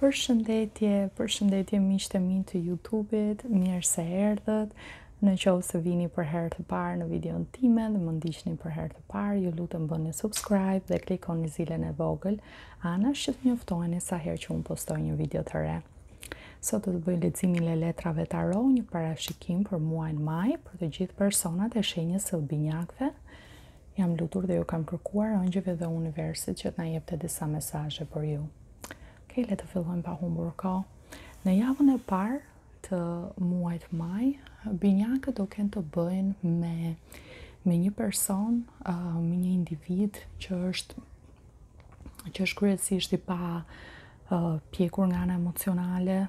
Përshëndetje, përshëndetje miqtë e mi të YouTube-it, mirë se erdhët. Në qoftë se vini për herë të parë në videon time dhe më ndiqni për herë të parë, ju lutem bëni subscribe dhe klikoni zilen e vogël, anash që të njoftoheni sa herë që unë postoj një video të re. Sot do të bëj leximin e letrave tarot, një parashikim për muajin maj për të gjithë personat e shenjës së binjakëve. Jam lutur dhe ju kam kërkuar engjëjve dhe universit që të na jepte disa mesazhe për ju. Ok, le të fillojmë pa humbur kohë. Në javën e parë të muajit maj, binjakët do kenë të bëjnë me me një person, me një individ që është që është kryesisht i pa pjekur nga ana emocionale,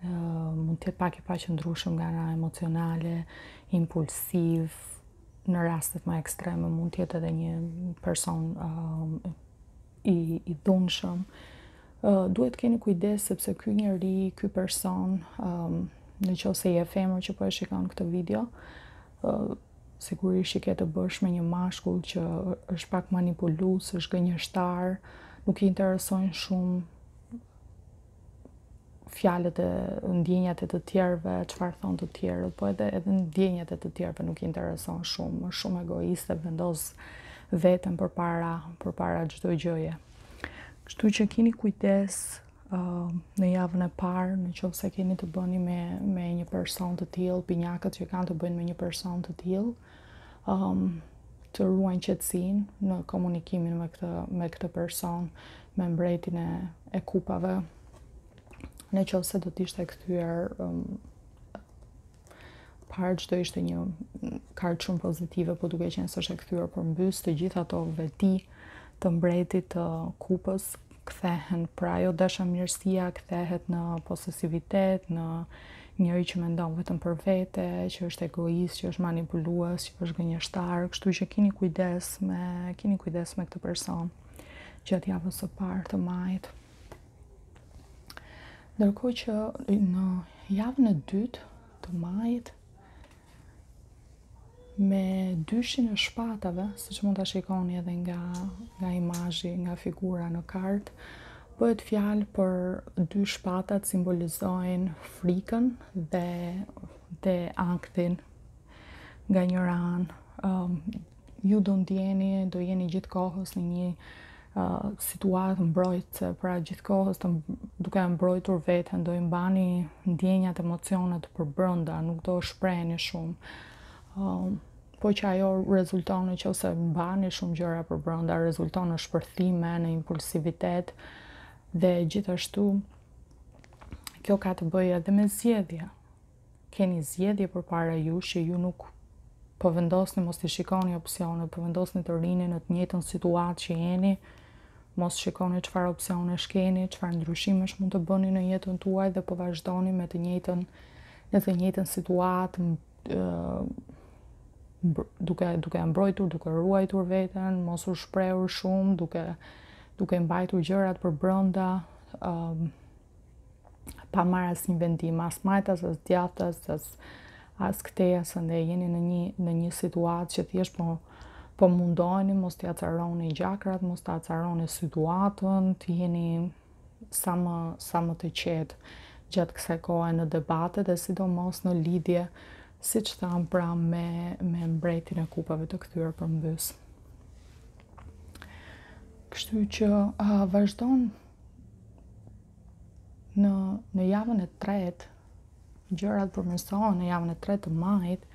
mund të jetë pak i paqëndrueshëm nga ana emocionale, impulsiv, në rastet më ekstreme mund të jetë edhe një person uh, i i dhunshëm. Uh, duhet të keni kujdes sepse ky njeri, ky person, um, në qoftë se je femër që po e shikon këtë video, sigurisht që ke të bësh me një mashkull që është pak manipulues, është gënjeshtar, nuk i interesojnë shumë fjalët e ndjenjat e të tjerëve, çfarë thonë të tjerët, po edhe edhe ndjenjat e të tjerëve nuk i intereson shumë, është shumë egoist, e vendos veten përpara përpara çdo gjëje. Kështu që kini kujdes në javën e parë, në qoftë se keni të bëni me, me një person të tillë, binjakët që kanë të bëjnë me një person të tillë, um, të ruajnë qetësinë në komunikimin me këtë, me këtë person, me mbretin e, e kupave, në qoftë se do të ishte kthyer um, Mbarë do ishte një kartë shumë pozitive, po duke qenë se është e kthyer përmbys, të gjitha ato veti të mbretit të kupës kthehen. Pra ajo dashamirësia kthehet në posesivitet, në njeri që mendon vetëm për vete, që është egoist, që është manipulues, që është gënjeshtar, kështu që kini kujdes me kini kujdes me këtë person gjatë javës së parë të majit. Ndërkohë që në javën e dytë të majit me dyshin e shpatave, siç mund ta shikoni edhe nga, nga imazhi, nga figura në kartë, bëhet fjalë për dy shpatat simbolizojnë frikën dhe, dhe ankthin nga njëra anë. Um, Ju do ndjeni, do jeni gjithë kohës në një situatë mbrojtëse, pra gjithë kohës duke mbrojtur veten, do i mbani ndjenjat, emocionet përbrënda, nuk do shpreheni shumë. Uh, po që ajo rezulton në qoftë se mbani shumë gjëra përbrënda, rezulton në shpërthime, në impulsivitet, dhe gjithashtu kjo ka të bëjë edhe me zgjedhje. keni zgjedhje përpara jush që ju nuk po vendosni mos t'i shikoni opsionet, po vendosni të rrini në të njëjtën situatë që jeni, mos shikoni çfarë opsionesh keni, çfarë ndryshimesh mund të bëni në jetën tuaj dhe po vazhdoni me të njëjtën në të njëjtën situatë duke duke mbrojtur, duke ruajtur veten, mos u shprehur shumë, duke duke mbajtur gjërat përbrenda, ë pa marrë asnjë vendim, as majtas, as djathtas, as as këtej as andej jeni në një në një situatë që thjesht po po mundoheni mos t'i acaroni gjakrat, mos ta acaroni situatën, të jeni sa më sa më të qetë gjatë kësaj kohe në debate dhe sidomos në lidhje siç thamë pra me me mbretin e kupave të kthyer përmbys. Kështu që uh, vazhdon Në, në javën e tretë, gjërat përmirësohen në javën e tretë të majit,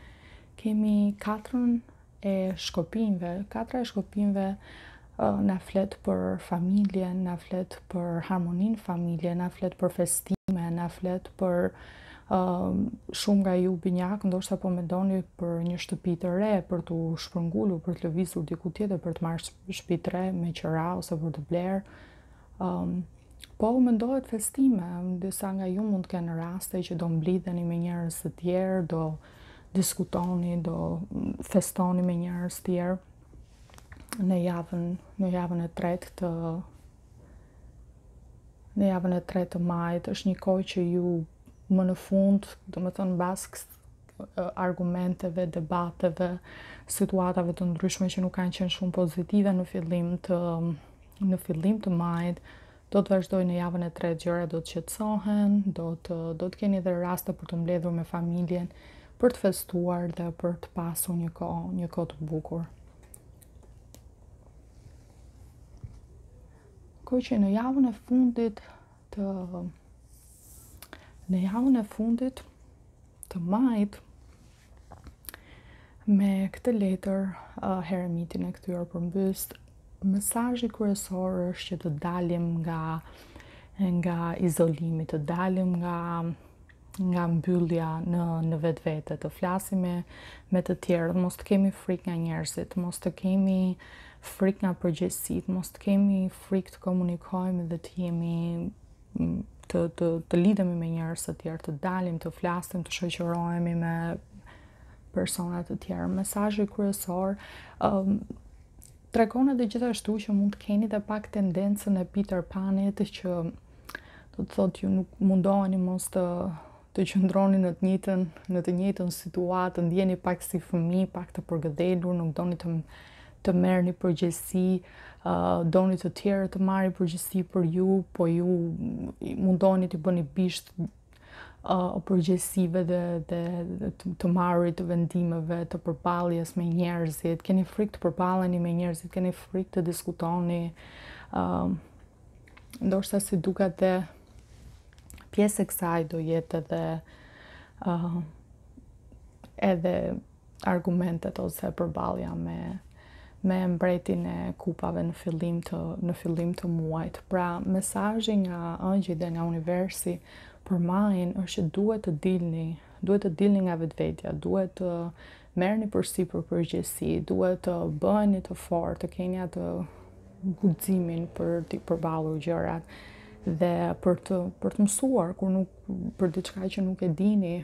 kemi katrën e shkopinjve. Katra e shkopinjve uh, na flet për familjen, na flet për harmoni në familje, na flet për festime, na flet për uh, shumë nga ju binjakë, ndoshta po mendoni për një shtëpi të re, për t'u shpërngulur, për të lëvizur diku tjetër, për të marrë shtëpi të re me qira ose për të blerë. Um, po mendohen festime, disa nga ju mund të kenë raste që do mblidheni me njerëz të tjerë, do diskutoni, do festoni me njerëz të tjerë në javën në javën e tretë të në javën e tretë të majit, është një kohë që ju më në fund, domethënë mbas argumenteve, debateve, situatave të ndryshme që nuk kanë qenë shumë pozitive në fillim të në fillim të majit, do të vazhdojë në javën e tretë gjërat do të qetësohen, do të do të keni edhe raste për t'u mbledhur me familjen, për të festuar dhe për të pasur një kohë, një kohë të bukur. Kështu që në javën e fundit Të në javën e fundit të majit me këtë letër uh, heremitin e kthyer përmbys mesazhi kryesor është që të dalim nga nga izolimi të dalim nga nga mbyllja në në vetvete, të flasim me me të tjerët, mos të kemi frikë nga njerëzit, mos të kemi frikë nga përgjegjësitë, mos të kemi frikë të komunikojmë dhe të jemi të të të lidhemi me njerëz të tjerë, të dalim, të flasim, të shoqërohemi me persona të tjerë. Mesazhi kryesor, ëm um, Tregon edhe gjithashtu që mund të keni dhe pak tendencën e Peter Panit që do të thotë ju nuk mundoheni mos të të qëndroni në të njëjtën në të njëjtën situatë, ndiheni pak si fëmijë, pak të përgëdhelur, nuk doni të të merrni përgjegjësi, uh, doni të tjerë të marrin përgjegjësi për ju, po ju mundoheni t'i bëni bisht përgjegjësive dhe, dhe të marrit të vendimeve, të përballjes me njerëzit, keni frikë të përballeni me njerëzit, keni frikë të diskutoni, uh, ndoshta si duket pjesë e kësaj do jetë edhe, uh, edhe argumentet ose përballja me me mbretin e kupave në fillim të në fillim të muajit. Pra, mesazhi nga ëngjëjt dhe nga universi për majin është që duhet të dilni, duhet të dilni nga vetvetja, duhet të merrni përsipër përgjegjësi, duhet të bëheni të fortë, të keni atë guximin për të përballur gjërat dhe për të për të mësuar kur nuk për diçka që nuk e dini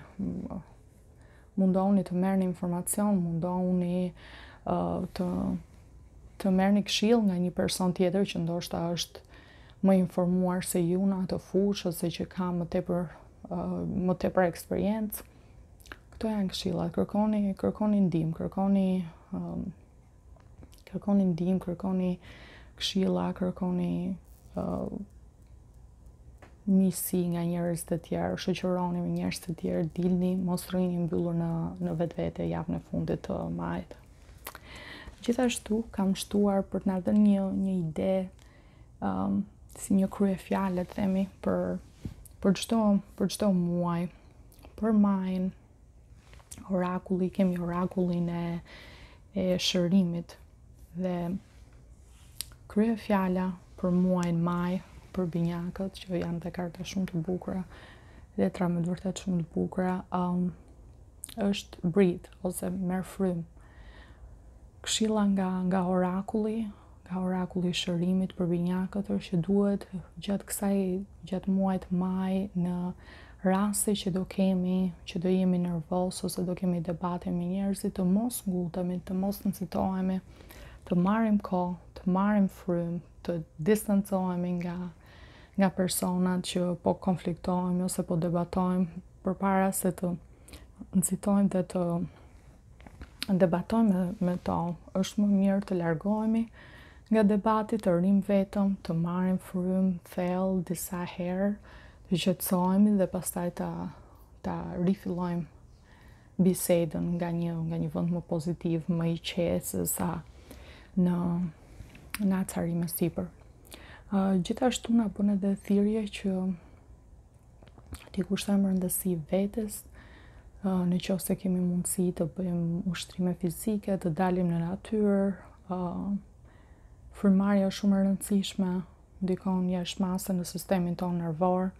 Mundohuni të merrni informacion, mundohuni të të merrni këshillë nga një person tjetër që ndoshta është më informuar se ju në atë fushë ose që ka më tepër më tepër eksperiencë. Këto janë këshillat. Kërkoni, kërkoni ndihmë, kërkoni Kërkoni ndihmë, kërkoni këshilla, kërkoni uh, miqësi nga njerëz të tjerë, shoqërohuni me njerëz të tjerë, dilni, mos rrini mbyllur në në vetvete javën e fundit të majit. Gjithashtu kam shtuar për të na dhënë një një ide um, si një kryefjalë, të themi për për çdo për çdo muaj, për majin, orakulli, kemi orakullin e, e shërimit dhe kryefjala për muajin maj, për binjakët që janë dhe karta shumë të bukra, letra me të vërtetë shumë të bukra, um, është breathe ose merr frymë. Këshilla nga, nga orakulli, nga orakulli i shërimit për binjakët është që duhet gjatë kësaj gjatë muajit maj në raste që do kemi që do jemi nervozë ose do kemi debate me njerëzit të mos ngutemi, të mos nxitohemi, të marrim kohë, të marrim frymë, të distancohemi nga nga personat që po konfliktohemi ose po debatojmë përpara se të nxitojmë dhe të debatojmë me to. Është më mirë të largohemi nga debati, të rrimë vetëm, të marrim frymë thellë disa herë, të qetësohemi dhe pastaj ta ta rifillojmë bisedën nga një nga një vend më pozitiv, më i qetë se sa në në acarim e sipër. Uh, gjithashtu na bën edhe thirrje që t'i kushtojmë rëndësi vetes, në qoftë se kemi mundësi të bëjmë ushtrime fizike, të dalim në natyrë, frymëmarrja është shumë e rëndësishme, ndikon jashtë mase në sistemin tonë nervor.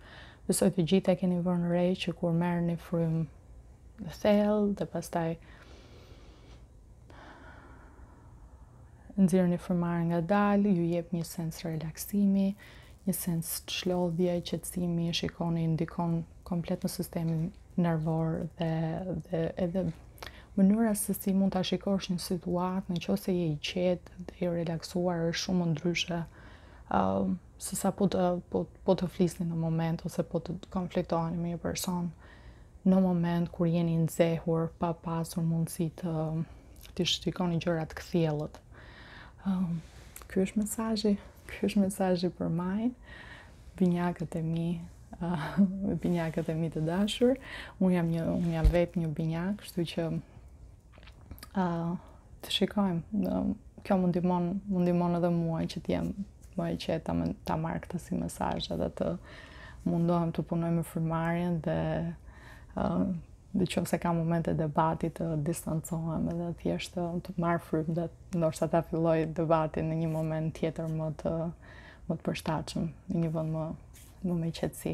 Besoj të gjithë e keni vënë re që kur merrni frymë thellë dhe pastaj Nxirrni frymëmarrjen ngadalë, ju jep një sens relaksimi, një sens çlodhje, qetësimi, shikoni ndikon komplet në sistemin nervor dhe dhe edhe mënyra se si mund ta shikosh një situatë në qoftë se je i qetë dhe i relaksuar është shumë ndryshe uh, se sa po të po, po të flisni në moment ose po të konfliktoheni me një person. në moment kur jeni nxehur pa pasur mundësi të t'i shikoni gjërat kthjellët. Um, ky është mesazhi, ky është mesazhi për majin, binjakët e mi, uh, binjakët e mi të dashur. Unë jam një unë jam vetë një binjak, kështu që Uh, të shikojmë. Në, kjo më ndihmon, më ndihmon edhe mua që të jem më e qetë ta, ta marr këtë si mesazh edhe të mundohem të punoj me frymëmarrjen dhe ë uh, dhe në qoftë se ka momente debati të distancohem edhe thjesht të, të marr frymë dhe ndoshta ta filloj debatin në një moment tjetër më të, më të përshtatshëm, në një vend më, më me qetësi.